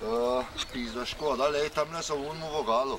Uh, pizdo škoda, lej, tam le so v unmu vogalu.